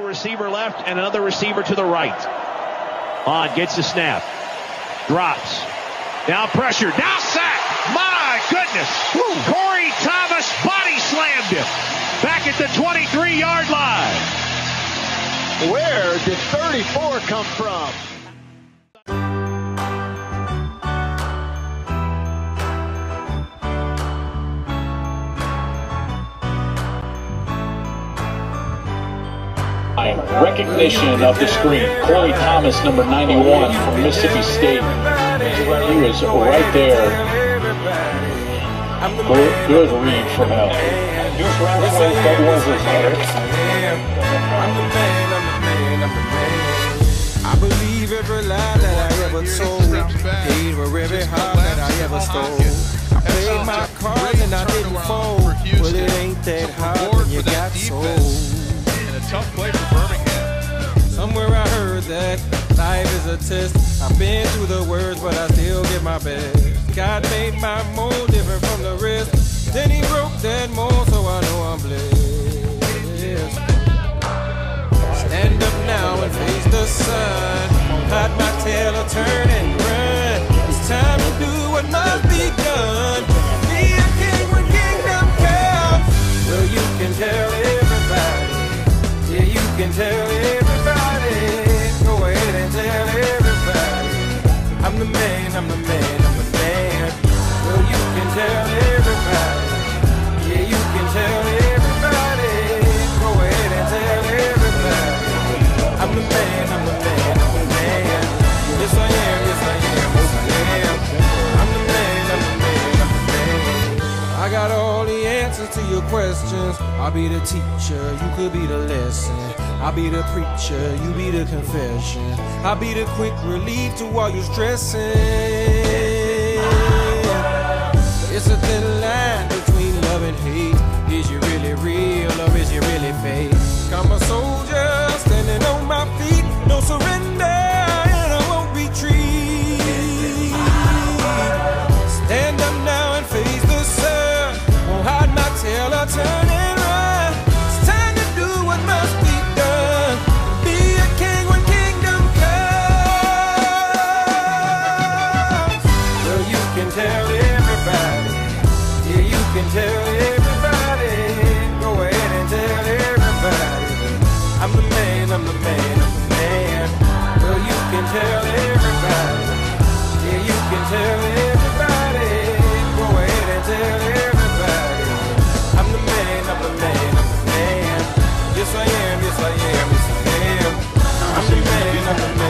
receiver left and another receiver to the right. On gets the snap. Drops. Now pressure. Now sack. My goodness. Cory Thomas body slammed him. Back at the 23 yard line. Where did 34 come from? Recognition of the screen. Cory Thomas, number 91 from Mississippi State. He was right there. Good, good read from him. I believe every lie that I ever told. Paid for every heart that I ever stole. I played my cards and I didn't fold. But it ain't that hard when you got sold tough play for Birmingham. Somewhere I heard that life is a test. I've been through the worst, but I still give my best. God made my mold different from the rest. Then he broke that mold, so I know I'm blessed. Stand up now and face the sun. Hide my tail or turn you questions. I'll be the teacher, you could be the lesson. I'll be the preacher, you be the confession. I'll be the quick relief to all your stressing. It's a thin line It's time to do what must be done. Be a king when kingdom comes. Well, you can tell everybody. Yeah, you can tell everybody. Go ahead and tell everybody. I'm the man, I'm the man, I'm the man. Well, you can tell everybody. Yeah, you can tell Thank you.